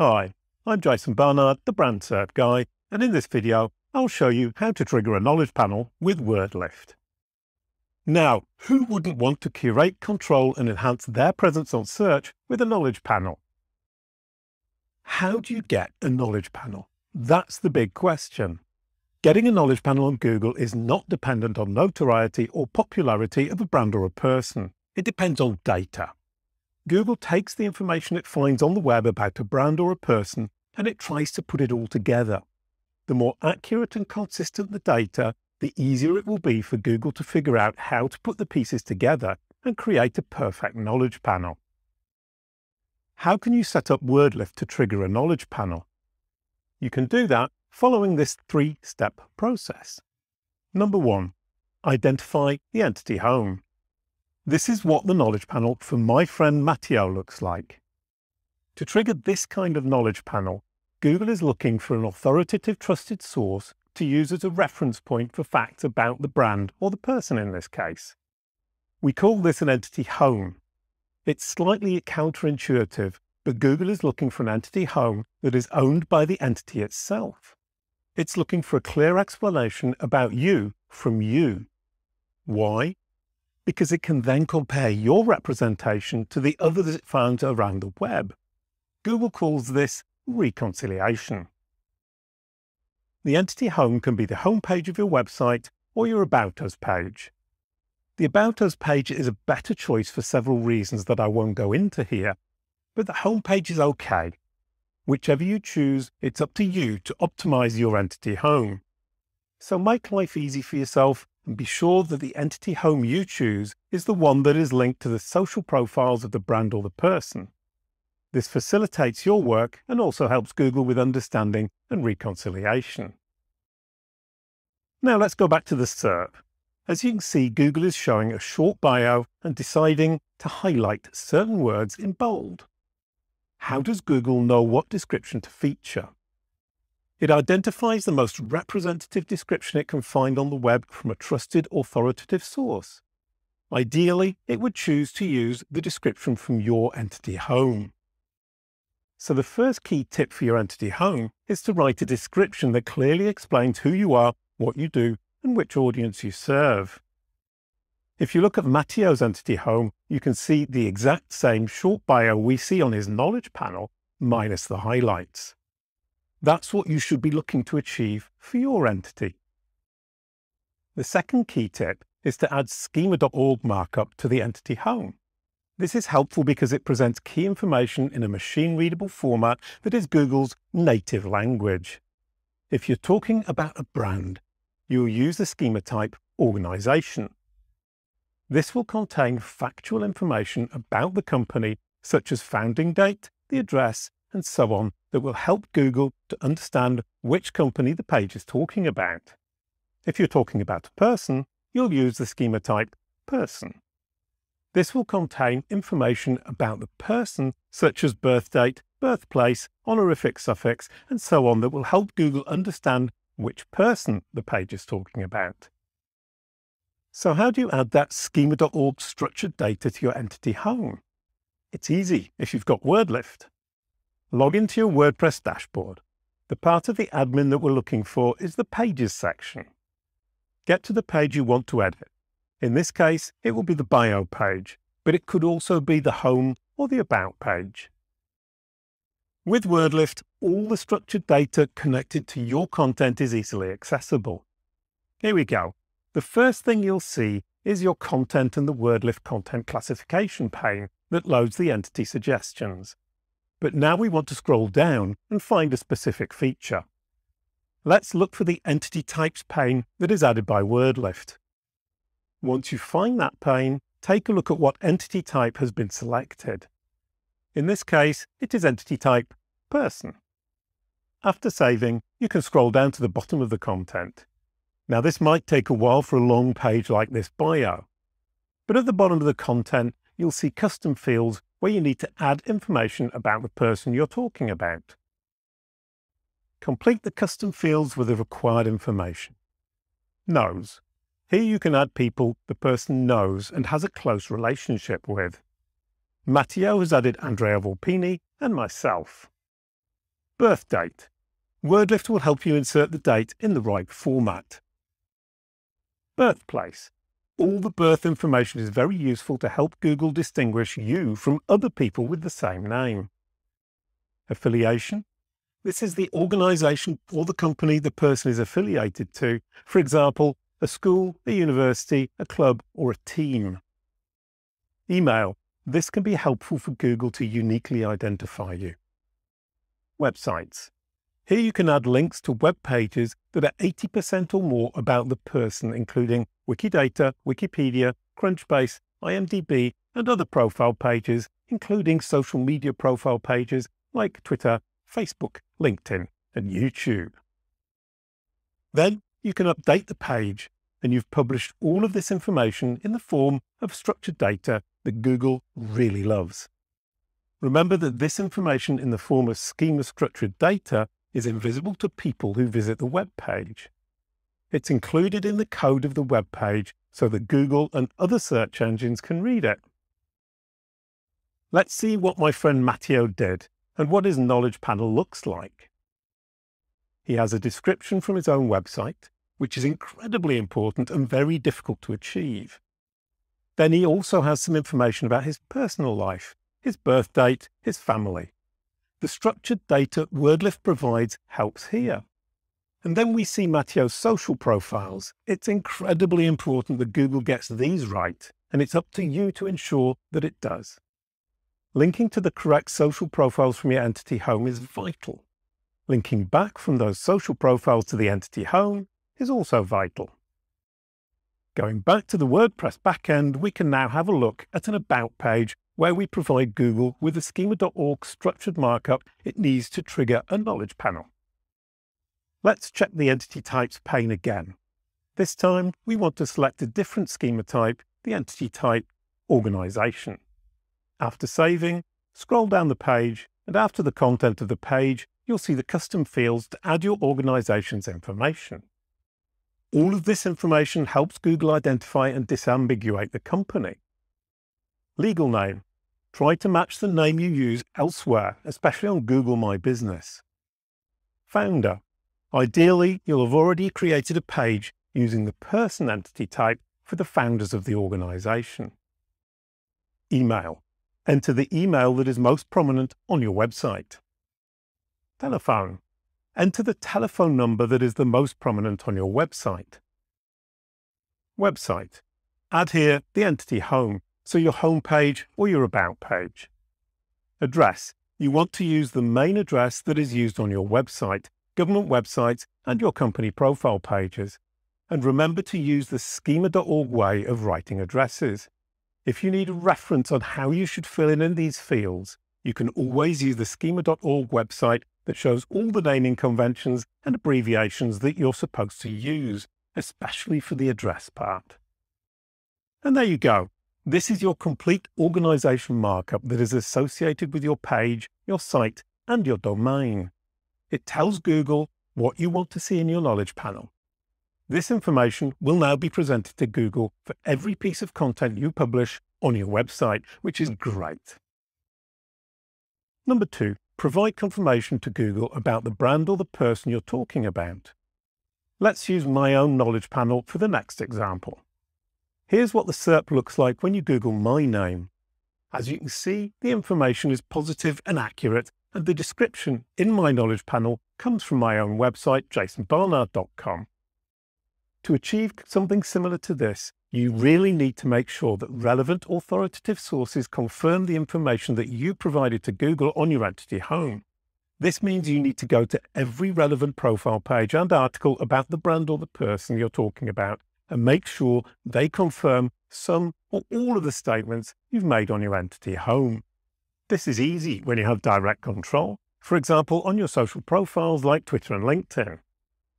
Hi, I'm Jason Barnard, the Brand SERP Guy, and in this video, I'll show you how to trigger a knowledge panel with WordLift. Now, who wouldn't want to curate, control, and enhance their presence on search with a knowledge panel? How do you get a knowledge panel? That's the big question. Getting a knowledge panel on Google is not dependent on notoriety or popularity of a brand or a person. It depends on data. Google takes the information it finds on the web about a brand or a person and it tries to put it all together. The more accurate and consistent the data, the easier it will be for Google to figure out how to put the pieces together and create a perfect knowledge panel. How can you set up WordLift to trigger a knowledge panel? You can do that following this three-step process. Number one, identify the entity home. This is what the knowledge panel for my friend Matteo looks like. To trigger this kind of knowledge panel, Google is looking for an authoritative trusted source to use as a reference point for facts about the brand or the person in this case. We call this an entity home. It's slightly counterintuitive, but Google is looking for an entity home that is owned by the entity itself. It's looking for a clear explanation about you from you. Why? Because it can then compare your representation to the others it finds around the web. Google calls this reconciliation. The entity home can be the home page of your website or your About Us page. The About Us page is a better choice for several reasons that I won't go into here, but the home page is okay. Whichever you choose, it's up to you to optimize your entity home. So make life easy for yourself and be sure that the entity home you choose is the one that is linked to the social profiles of the brand or the person. This facilitates your work and also helps Google with understanding and reconciliation. Now let's go back to the SERP. As you can see, Google is showing a short bio and deciding to highlight certain words in bold. How does Google know what description to feature? It identifies the most representative description it can find on the web from a trusted authoritative source. Ideally, it would choose to use the description from your entity home. So the first key tip for your entity home is to write a description that clearly explains who you are, what you do, and which audience you serve. If you look at Matteo's entity home, you can see the exact same short bio we see on his knowledge panel, minus the highlights. That's what you should be looking to achieve for your entity. The second key tip is to add schema.org markup to the entity home. This is helpful because it presents key information in a machine-readable format that is Google's native language. If you're talking about a brand, you'll use the schema type organization. This will contain factual information about the company, such as founding date, the address, and so on that will help Google to understand which company the page is talking about. If you're talking about a person, you'll use the schema type person. This will contain information about the person, such as birth date, birthplace, honorific suffix, and so on that will help Google understand which person the page is talking about. So how do you add that schema.org structured data to your entity home? It's easy if you've got WordLift. Log into your WordPress dashboard. The part of the admin that we're looking for is the Pages section. Get to the page you want to edit. In this case, it will be the Bio page, but it could also be the Home or the About page. With WordLift, all the structured data connected to your content is easily accessible. Here we go. The first thing you'll see is your content and the WordLift content classification pane that loads the entity suggestions. But now we want to scroll down and find a specific feature. Let's look for the Entity Types pane that is added by WordLift. Once you find that pane, take a look at what entity type has been selected. In this case, it is entity type Person. After saving, you can scroll down to the bottom of the content. Now this might take a while for a long page like this bio, but at the bottom of the content, you'll see custom fields where you need to add information about the person you're talking about. Complete the custom fields with the required information. Knows. Here you can add people the person knows and has a close relationship with. Matteo has added Andrea Volpini and myself. Birth date. WordLift will help you insert the date in the right format. Birthplace. All the birth information is very useful to help Google distinguish you from other people with the same name. Affiliation. This is the organization or the company the person is affiliated to. For example, a school, a university, a club, or a team. Email. This can be helpful for Google to uniquely identify you. Websites. Here you can add links to web pages that are 80% or more about the person, including Wikidata, Wikipedia, Crunchbase, IMDb, and other profile pages, including social media profile pages like Twitter, Facebook, LinkedIn, and YouTube. Then you can update the page and you've published all of this information in the form of structured data that Google really loves. Remember that this information in the form of schema structured data is invisible to people who visit the web page. It's included in the code of the web page so that Google and other search engines can read it. Let's see what my friend Matteo did and what his knowledge panel looks like. He has a description from his own website, which is incredibly important and very difficult to achieve. Then he also has some information about his personal life, his birth date, his family. The structured data WordLift provides helps here. And then we see Matteo's social profiles. It's incredibly important that Google gets these right, and it's up to you to ensure that it does. Linking to the correct social profiles from your entity home is vital. Linking back from those social profiles to the entity home is also vital. Going back to the WordPress backend, we can now have a look at an About page where we provide Google with the schema.org structured markup it needs to trigger a knowledge panel. Let's check the entity types pane again. This time, we want to select a different schema type, the entity type organization. After saving, scroll down the page, and after the content of the page, you'll see the custom fields to add your organization's information. All of this information helps Google identify and disambiguate the company. Legal name. Try to match the name you use elsewhere, especially on Google My Business. Founder. Ideally, you'll have already created a page using the person entity type for the founders of the organization. Email. Enter the email that is most prominent on your website. Telephone enter the telephone number that is the most prominent on your website. Website. Add here the entity home, so your home page or your about page. Address. You want to use the main address that is used on your website, government websites, and your company profile pages. And remember to use the schema.org way of writing addresses. If you need a reference on how you should fill in, in these fields, you can always use the schema.org website that shows all the naming conventions and abbreviations that you're supposed to use, especially for the address part. And there you go. This is your complete organization markup that is associated with your page, your site, and your domain. It tells Google what you want to see in your knowledge panel. This information will now be presented to Google for every piece of content you publish on your website, which is great. Number two, provide confirmation to Google about the brand or the person you're talking about. Let's use my own knowledge panel for the next example. Here's what the SERP looks like when you Google my name. As you can see, the information is positive and accurate, and the description in my knowledge panel comes from my own website, jasonbarnard.com. To achieve something similar to this, you really need to make sure that relevant authoritative sources confirm the information that you provided to Google on your entity home. This means you need to go to every relevant profile page and article about the brand or the person you're talking about and make sure they confirm some or all of the statements you've made on your entity home. This is easy when you have direct control, for example, on your social profiles like Twitter and LinkedIn.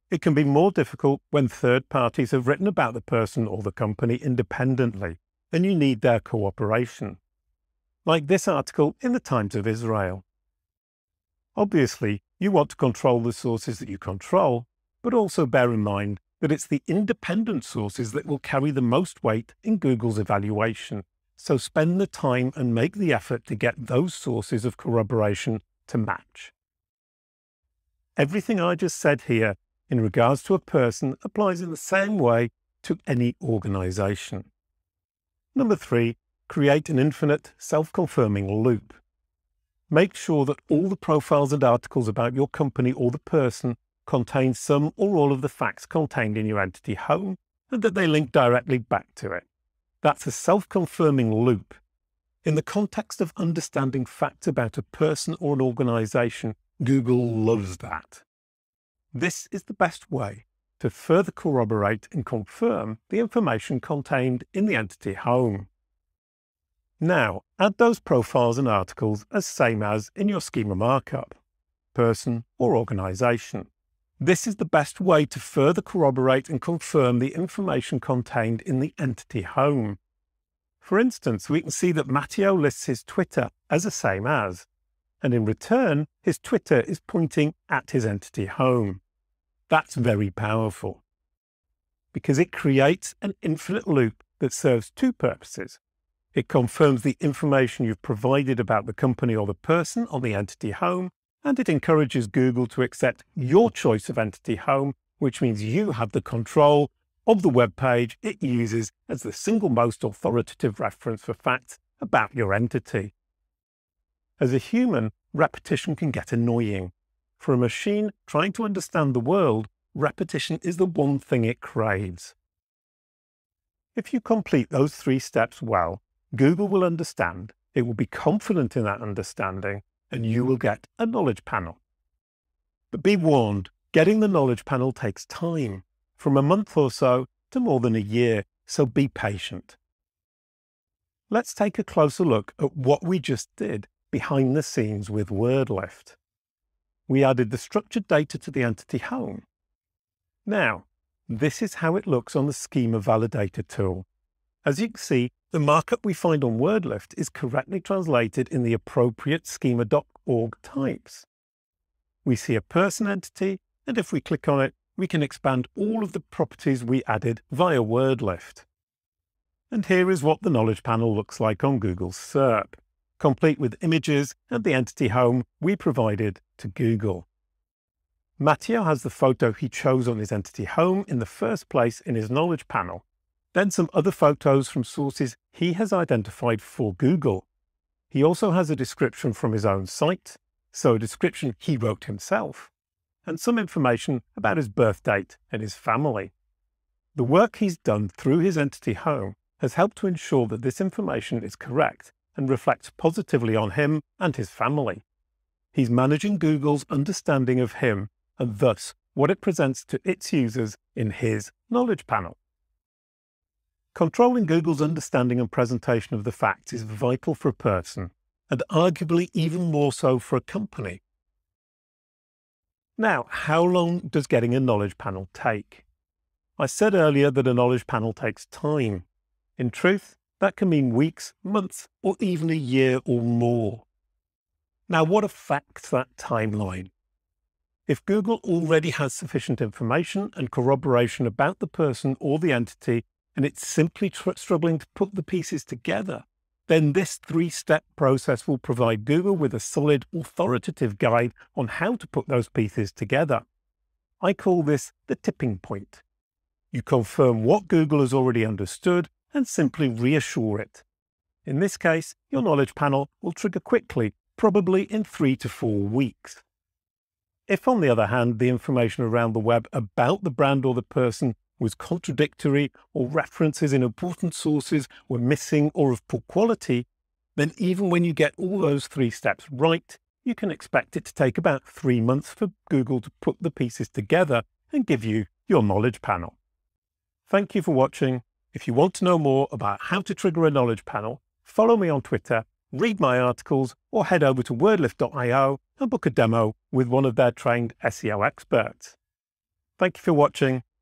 It can be more difficult when third parties have written about the person or the company independently, and you need their cooperation. Like this article in the Times of Israel. Obviously, you want to control the sources that you control, but also bear in mind that it's the independent sources that will carry the most weight in Google's evaluation. So spend the time and make the effort to get those sources of corroboration to match. everything I just said here in regards to a person applies in the same way to any organization. Number three, create an infinite self-confirming loop. Make sure that all the profiles and articles about your company or the person contain some or all of the facts contained in your entity home and that they link directly back to it. That's a self-confirming loop. In the context of understanding facts about a person or an organization, Google loves that. This is the best way to further corroborate and confirm the information contained in the entity home. Now, add those profiles and articles as same as in your schema markup, person or organization. This is the best way to further corroborate and confirm the information contained in the entity home. For instance, we can see that Matteo lists his Twitter as the same as, and in return, his Twitter is pointing at his entity home. That's very powerful because it creates an infinite loop that serves two purposes. It confirms the information you've provided about the company or the person on the entity home, and it encourages Google to accept your choice of entity home, which means you have the control of the web page it uses as the single most authoritative reference for facts about your entity. As a human, repetition can get annoying. For a machine trying to understand the world, repetition is the one thing it craves. If you complete those three steps well, Google will understand, it will be confident in that understanding, and you will get a knowledge panel. But be warned, getting the knowledge panel takes time, from a month or so to more than a year, so be patient. Let's take a closer look at what we just did behind the scenes with WordLift. We added the structured data to the entity home. Now, this is how it looks on the Schema Validator tool. As you can see, the markup we find on WordLift is correctly translated in the appropriate schema.org types. We see a person entity, and if we click on it, we can expand all of the properties we added via WordLift. And here is what the knowledge panel looks like on Google SERP, complete with images and the entity home we provided to Google. Matteo has the photo he chose on his entity home in the first place in his knowledge panel, then some other photos from sources he has identified for Google. He also has a description from his own site, so a description he wrote himself, and some information about his birth date and his family. The work he's done through his entity home has helped to ensure that this information is correct and reflects positively on him and his family. He's managing Google's understanding of him and thus what it presents to its users in his knowledge panel. Controlling Google's understanding and presentation of the facts is vital for a person, and arguably even more so for a company. Now, how long does getting a knowledge panel take? I said earlier that a knowledge panel takes time. In truth, that can mean weeks, months, or even a year or more. Now, what affects that timeline? If Google already has sufficient information and corroboration about the person or the entity and it's simply tr- struggling to put the pieces together, then this three step process will provide Google with a solid, authoritative guide on how to put those pieces together. I call this the tipping point. You confirm what Google has already understood and simply reassure it. In this case, your knowledge panel will trigger quickly, probably in three to four weeks. If, on the other hand, the information around the web about the brand or the person was contradictory or references in important sources were missing or of poor quality, then even when you get all those three steps right, you can expect it to take about three months for Google to put the pieces together and give you your knowledge panel. Thank you for watching. If you want to know more about how to trigger a knowledge panel, follow me on Twitter, read my articles, or head over to wordlift.io and book a demo with one of their trained SEO experts. Thank you for watching